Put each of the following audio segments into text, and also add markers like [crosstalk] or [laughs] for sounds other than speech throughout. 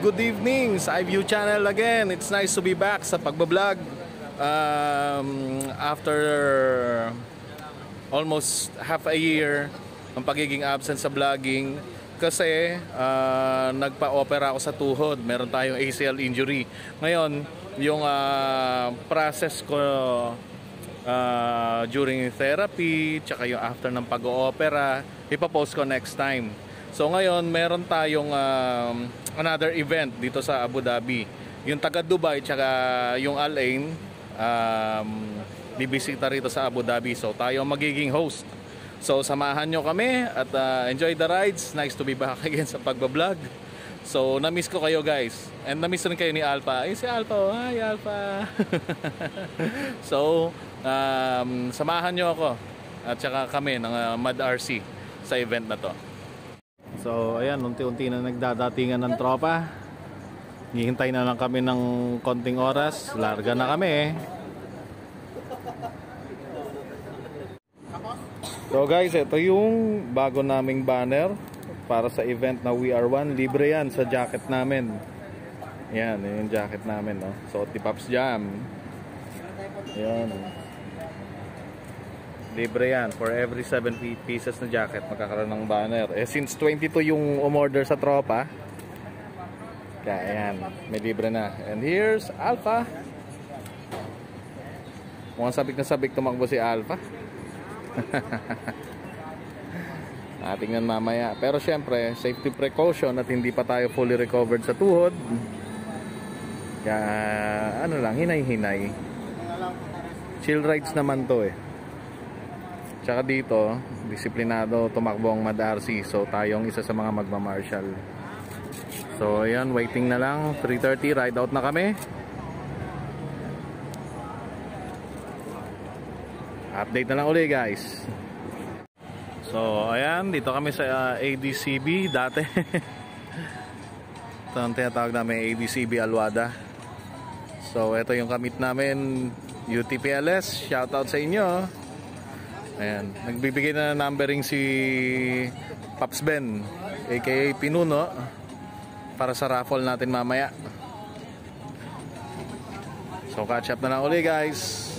Good evening sa iView channel again. It's nice to be back sa pagbablog. Um, after almost half a year ang pagiging absent sa vlogging kasi uh, nagpa-opera ako sa tuhod. Meron tayong ACL injury. Ngayon, yung uh, process ko uh, during therapy, tsaka yung after ng pag-opera, ipapost ko next time. So ngayon, meron tayong um, another event dito sa Abu Dhabi. Yung taga Dubai tsaka yung Al Ain um, bibisita rito sa Abu Dhabi. So tayo magiging host. So samahan nyo kami at uh, enjoy the rides. Nice to be back [laughs] again sa pagbablog. So na-miss ko kayo guys. And na-miss rin kayo ni Alpha. Eh si Alpha, oh, hi Alpha. [laughs] so um, samahan nyo ako at saka kami ng uh, Mad RC sa event na to. So ayan, unti-unti na nagdadatingan ng tropa. Hihintay na lang kami ng konting oras. Larga na kami eh. So guys, ito yung bago naming banner para sa event na We Are One. Libre yan sa jacket namin. Yan, yun yung jacket namin. No? So, Tipaps Jam. Yan. Libre yan. For every 7 pieces na jacket, magkakaroon ng banner. Eh, since 22 yung umorder sa tropa, kaya yan, may libre na. And here's Alpha. Mukhang sabik na sabik tumakbo si Alpha. [laughs] ah, tingnan mamaya. Pero syempre, safety precaution at hindi pa tayo fully recovered sa tuhod. Kaya, ano lang, hinay-hinay. Chill rides naman to eh. Tsaka dito, disiplinado tumakbo ang Mad-RC. So tayong isa sa mga magma-marshal. So ayan, waiting na lang. 3.30, ride out na kami. Update na lang uli guys. So ayan, dito kami sa uh, ADCB dati. [laughs] ito ang tinatawag namin ADCB Alwada. So ito yung kamit namin UTPLS. Shoutout sa inyo. Ayan, nagbibigay na numbering si Paps Ben aka Pinuno para sa raffle natin mamaya. So catch up na lang uli guys.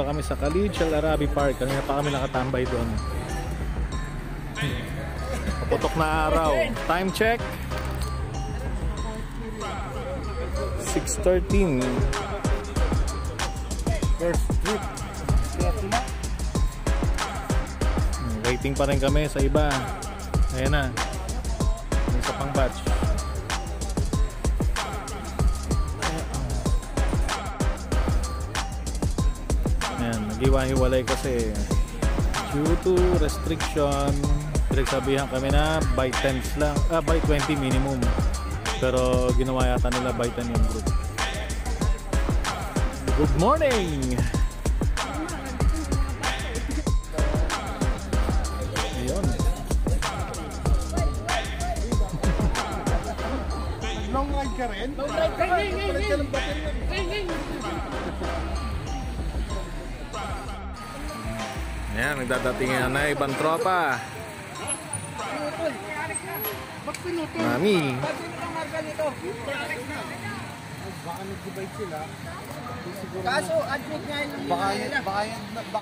Dito kami sa Khalid Al Arabi Park kanina pa kami nakatambay doon paputok na araw time check 6.13 first trip Waiting pa rin kami sa iba. Ayan na. Isa pang batch. Ayan, nag-iwa-hiwalay kasi due to restriction pinagsabihan kami na by 10s lang ah, by 20 minimum. Pero ginawa yata nila by 10 yung group. Good morning! Ayun. Long ride ka rin? Long ride ka rin. Ayan, nagdadatingan na ibang tropa. Mami. Baka nag-divide sila. Kaso, admit nga yung Baka yun, baka yun, baka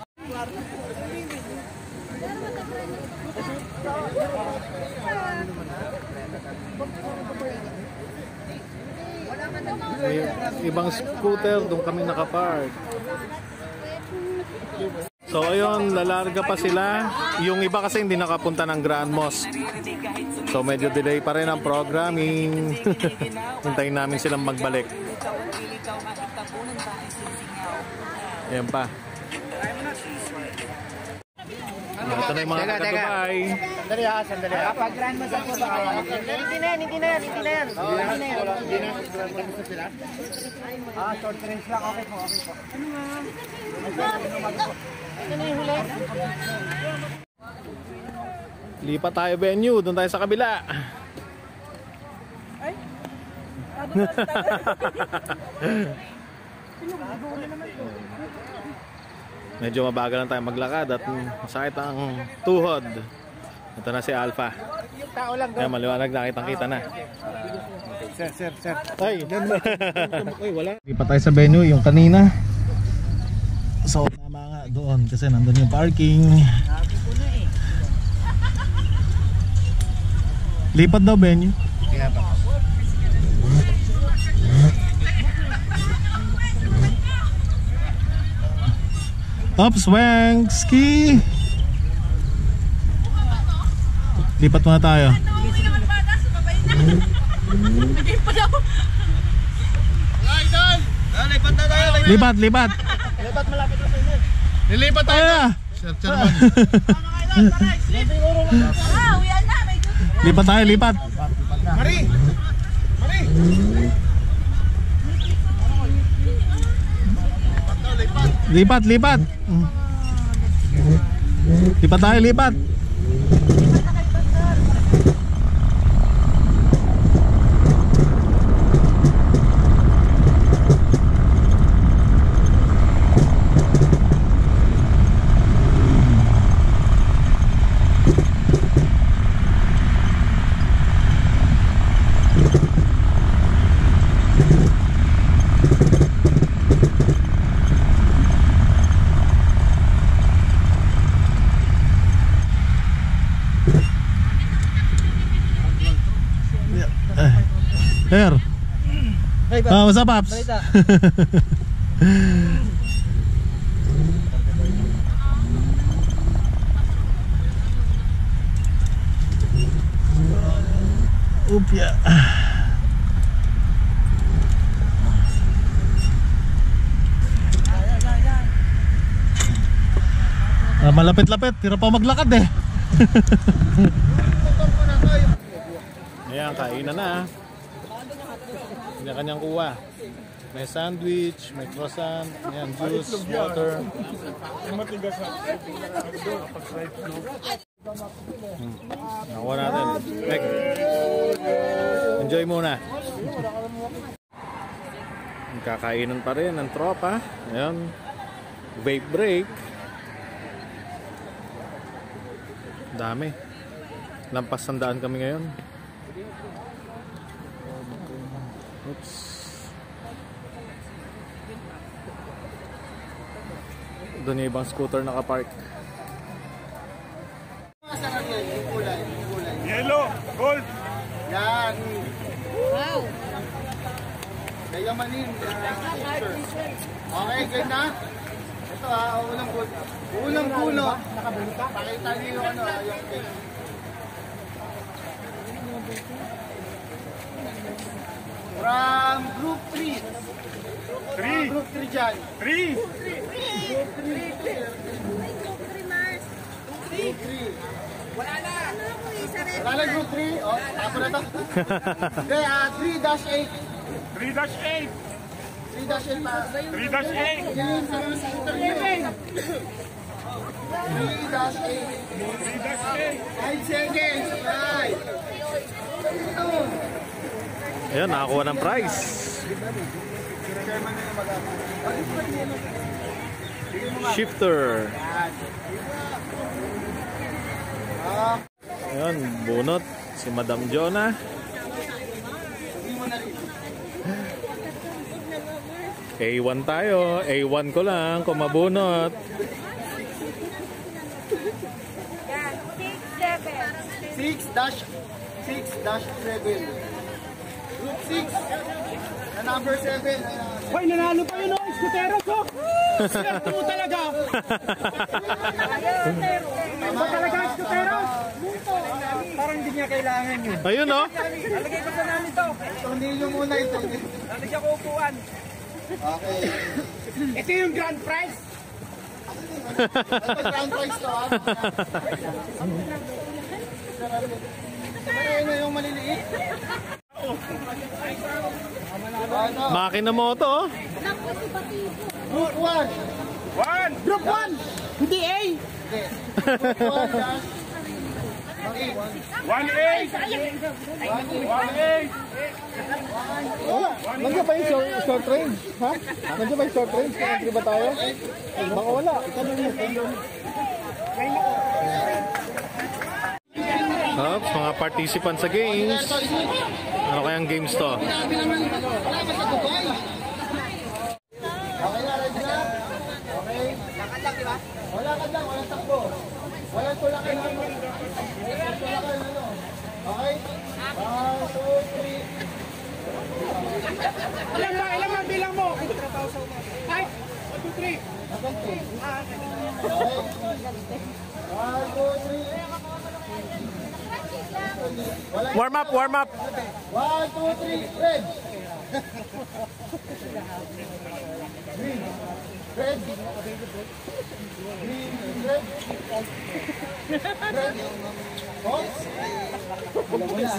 ibang scooter, doon kami nakapark. So ayun, lalarga pa sila. Yung iba kasi hindi nakapunta ng Grand Mosque. So medyo delay pa rin ang programming. [laughs] Hintayin namin silang magbalik. Ayan pa. Ito na yung mga taga-Dubai. Sandali ha, sandali ha. Kapag grand mas ako ba? Hindi na yan, hindi na yan, hindi na yan. Hindi na, hindi na. Na? Ah, short range lang. Okay po, okay po. Lipat tayo venue, doon tayo sa kabila. [laughs] [laughs] Medyo mabagal lang tayo maglakad at masakit ang tuhod. Ito na si Alpha. Yung tao lang Kaya maliwanag na kitang kita na. Sir, sir, sir. Ay, wala. Lipat tayo sa venue, yung kanina. So, tama nga doon kasi nandun yung parking. Lipat daw venue. Kaya ba? Up, swang, ski. Lipat muna tayo. Lipat, lipat. Lilipat tayo na. Sir, naman. Lipat tayo, lipat. Mari! Mari! Lipat, lipat. Lipat tayo, lipat. Ah, what's up, Paps? Upya. [laughs] Ah, malapit-lapit, tira pa maglakad eh. [laughs] Ayan, kainan na. Kanya-kanyang kuha. May sandwich, may croissant, ayan, juice, water. Hmm. Nakuha natin. Meg, enjoy muna. Kakainan pa rin ng tropa. Ayan. Vape break. Dami. Lampas sandaan kami ngayon. Oops. Doon yung ibang scooter nakapark. Yellow! Gold! Yan. Wow. Kayamanin. Okay, good na? Ito ah, unang pulo. Unang pulo. Pakita niyo yung ano, yung cake. From group 3. 3. Group 3 dyan. 3. Group 3. Wala na. Wala na group 3. Oh, tapo na to. Hindi, ah, 3-8. 3-8. 3-8 pa. 3-8. 3-8. 5 seconds. Ayan, nakakuha ng prize. Shifter. Ayan, bunot. Si Madam Jonah. A1 tayo. A1 ko lang kung mabunot. Yan, 6, Group 6. Na number 7. Hoy, nanalo pa yun, oh. Escuteros, oh. Swerte mo talaga. Ba talaga, Escuteros? Parang hindi niya kailangan yun. Ayun, oh. Lalagay ko sa namin to. Tornilyo muna ito. Lalagyan ko upuan. Okay. Ito yung grand prize. Ito ground price to ha. Pero yun yung maliliit. Makina mo to, oh. Group 1. One. Group 1. Hindi A. Group 1 dash. 1 A. 1 A. Nandiyan ba yung short, short range? Ha? Nandiyan ba yung short range? Kaya ba tayo? Baka wala. Oops, mga participants sa games. Ano kayang games to? Lakad lang, walang takbo. Walang tulakan lang. Walang tulakan, ano? Okay? One, two, three. Ilan ba? Ilan ba bilang mo? Ay, 1, 2, 3. Okay. One, two, three. Wala. Warm up, warm up. One, two, three, red. Green. Red. Green, red. Red. Wala.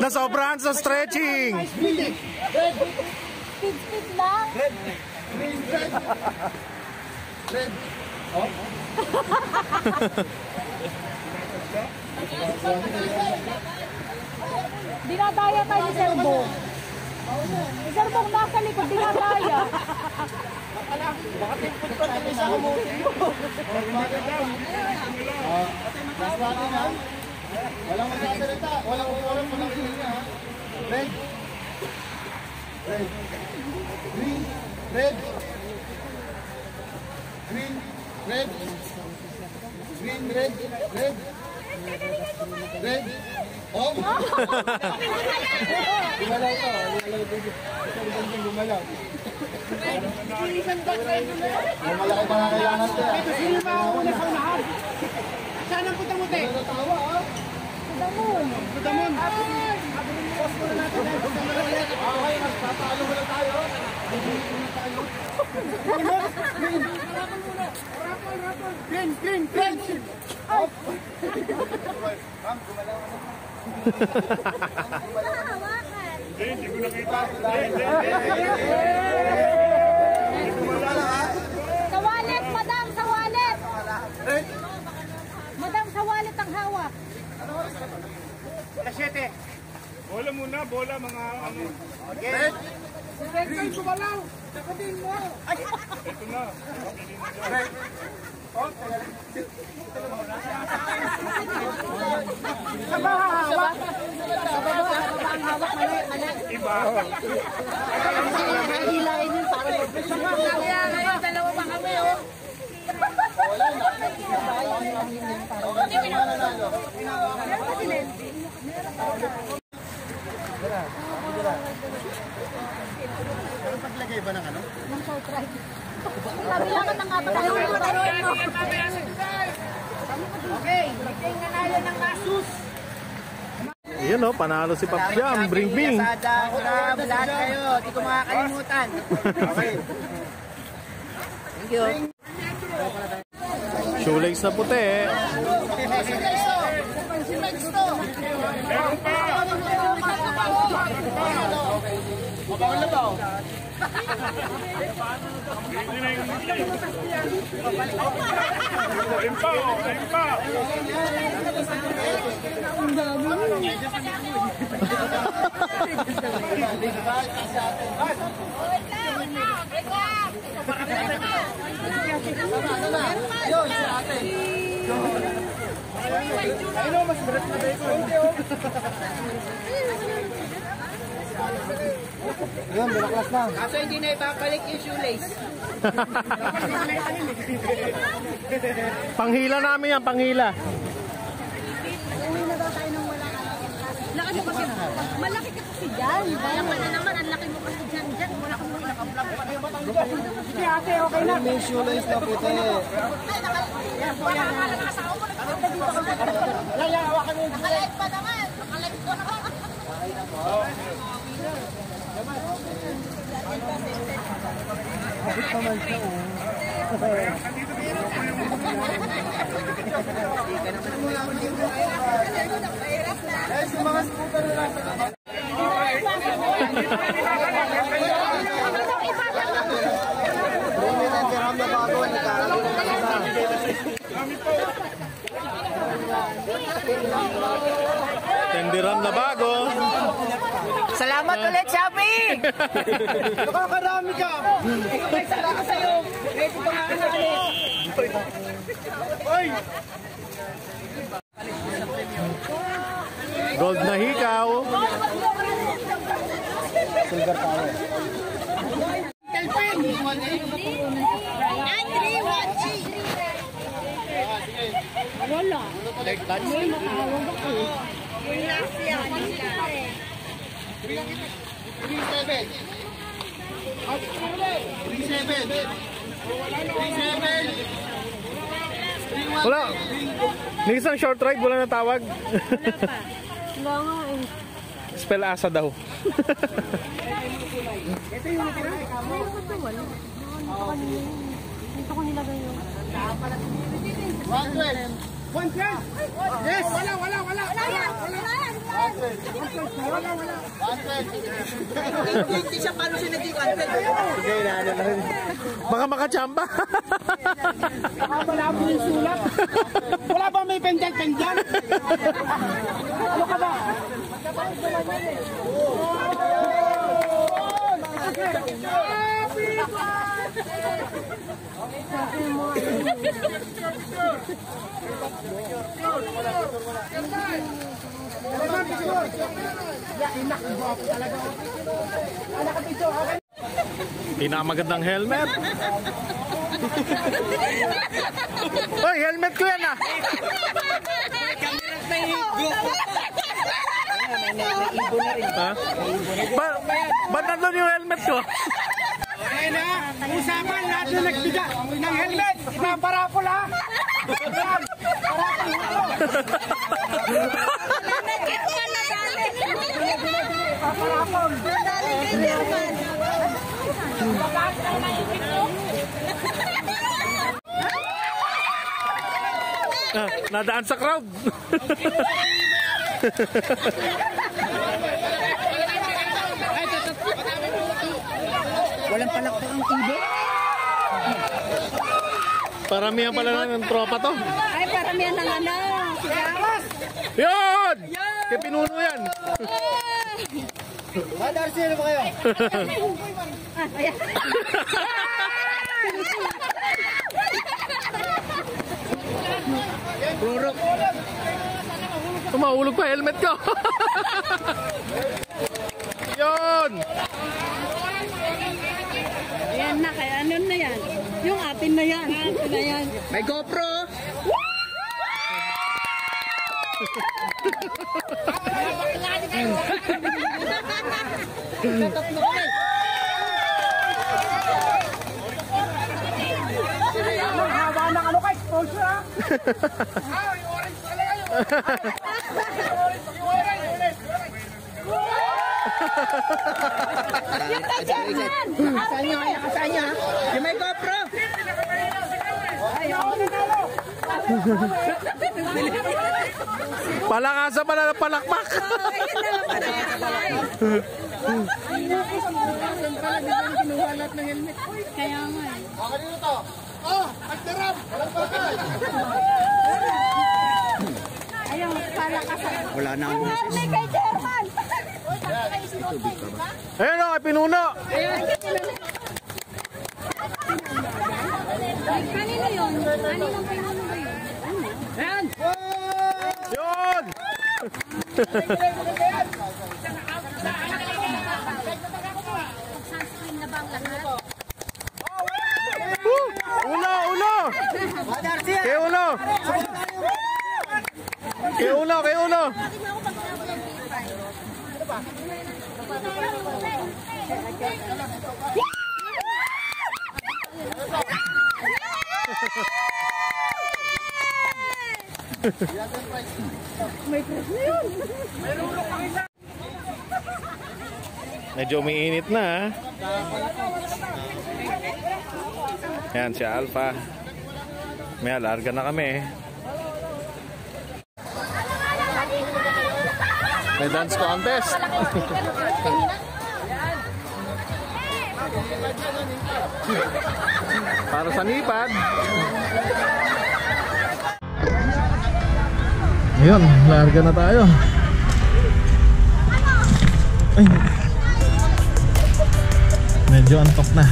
Nasobrahan sa stretching. Red. Speed lang. Green, red. Red. Oh. [laughs] Dinadaya tayo ni Sir Bong. Si Sir Bong nasa likod, dinadaya. Ah, last natin ha. Walang magsasalita. Walang walang walang ha. Red. Red. Green. Red. Green. Red. Green. Red. Red. Red. Oh! Gumalaw to. Gumalaw to. Isang gandang gumalaw. Oh, malaki pa nga kailangan to. ah. Sino ba ang una sa unahan? Saan ang te? Ano tawa ha? Damon. Okay, magpapalo Green, green, green. Hawakan. Hindi ko nakita. Sa wallet, madam, sa wallet. Madam, sa wallet ang hawak. Alas 7. Bola muna, bola mga ano. Red. Green sumalaw. Sakutin mo. Ito na. Sa baba hawak. Sa baba ang hawak mali, mali. Iba. Hilain yun para Kaya ngayon, dalawa pa kami, oh. Paglagay ba ng ano? Sabi Okay, ito nanalo ng Asus. Yun o, panalo si Pop Jam, bring bing. Sada, lahat kayo. Di ko makakalimutan. Okay. Thank you. Shoelace na puti eh. Ayun, binaklas na. Kaso hindi na ibabalik yung shoelace. [laughs] Panghila namin yan, panghila. Laki mo kasi, malaki ka kasi dyan. Kaya pala naman, ang laki mo kasi dyan. Dyan, wala kang mga nakablog. Sige ate, okay na. May shoelace na puti. Nakalive pa naman. Nakalive ko naman. Guys, yung mga scooter na nasa Bumili ng dirham na bago, nagkakaroon ng isa. Tendiram na bago. Salamat ulit, Shopee! Nakakarami ka! May salamat sa'yo. Ready pa nga ako ulit. Gold na hikaw. Silver power. Wala. May makahawag ako. Wala siya. Wala. May isang short ride, wala na tawag. Wala nga eh. Spell asa daw. Mayroon ka wala. Dito kanina yun. Dito ko nilagay yung... 112. 112! Yes! Wala, wala, wala! Wala yan! Wala yan! Wala, wala! Hindi siya paano siya naging content. Sige, inaano na rin. Baka makachamba. Baka malabo yung sulat. Wala ba may pendant-pendant? Ano ka ba? Pinakamagandang helmet. Hoy, helmet ko yan ah. Ha? Ba, ba't nandun yung helmet ko? Na, usapan lahat na nagbiga ng helmet. Ipaparapol ha. Parapol ito. Ipaparapol. Ah, nadaan sa crowd. [laughs] Walang palakpak ang ibo. Paramihan pala ng tropa to. Ay, paramihan ng ano. Yun! Kaya pinuno yan. [laughs] Darcy, ano ba kayo? [laughs] Ah, ayan. Tumahulog pa helmet ko. [laughs] Yun! Ayan na, kaya ano na yan? Yung atin na yan. Atin na yan. May GoPro. Wala nang ano kay sponsor ha. Ah, yung orange pala kayo. Yung orange, yung orange, yung orange. Nakasaan nyo, nakasaan nyo. Yung may GoPro. Palakasan pala ng palakpak. Kaya nga eh. To? Oh! Ayaw. Wala na ang kay Chairman! Ayun o, Pinuno. Kanino yun? Kanino pinuno? Ayan. Yun! Sunscreen na ba ang lahat? Uno, uno! Kay uno! Kay uno, kay uno! Bakit mo ako pag sinabi ng P5? Medyo umiinit na. ah. Yan, si Alpha. May alarga na kami. May dance contest. [laughs] Para sa nipad. Ayun, larga na tayo. Ay. Medyo antok na.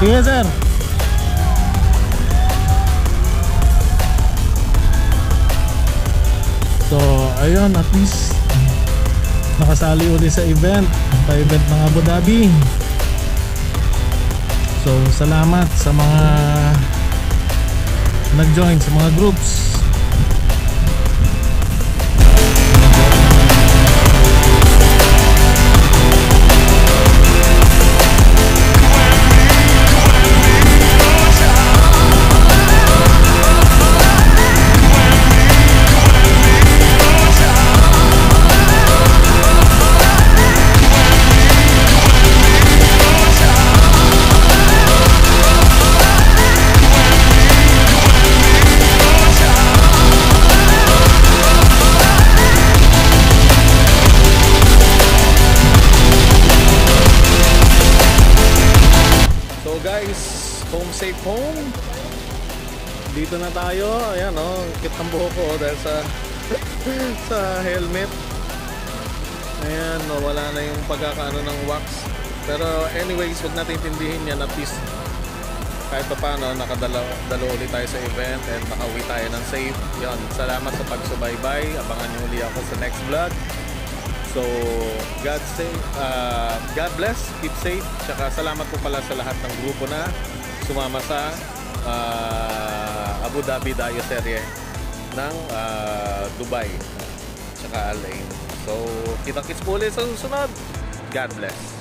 Sige sir. So, ayun, at least nakasali uli sa event, sa event ng Abu Dhabi. So, salamat sa mga nag-join sa mga groups. Na tayo. Ayan oh, kit ng buhok ko oh, dahil sa [laughs] sa helmet. Ayan, oh, wala na yung pagkakaano ng wax. Pero anyways, huwag natin intindihin yan at least kahit pa paano, nakadalo dalo ulit tayo sa event and nakauwi tayo ng safe. Yon, salamat sa pagsubaybay. Abangan niyo uli ako sa next vlog. So, God save, uh, God bless, keep safe. Tsaka salamat po pala sa lahat ng grupo na sumama sa uh, Abu Dhabi Dayo ng uh, Dubai. Tsaka Alain. So, kita-kits po ulit sa susunod. God bless.